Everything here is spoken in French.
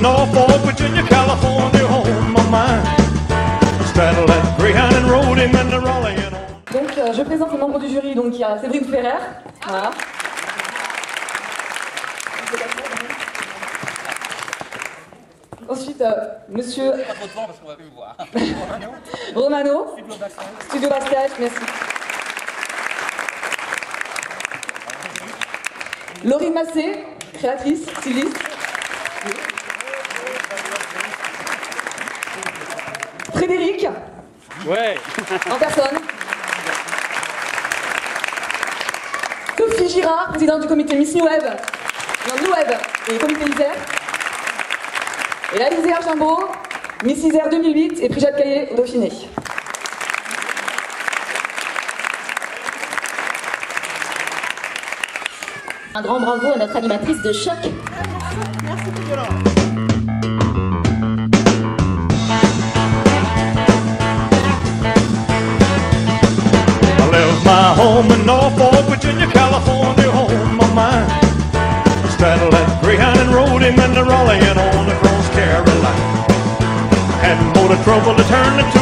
Virginia, Donc, euh, je présente les membres du jury. Donc, il y a Séverine Ferrer. Ensuite, euh, monsieur. Romano. Studio Bastage, merci. Laurie Massé, créatrice, styliste. Frédéric, Ouais. en personne. Sophie Girard, présidente du comité Miss New Web, non, New Web et comité Isère. Et Alizé Archambault, Miss Isère 2008 et prix Jacques Caillé au Dauphiné. Un grand bravo à notre animatrice de choc. I Straddled that greyhound and rode him into Raleigh and on across Carolina. Had more trouble to turn it to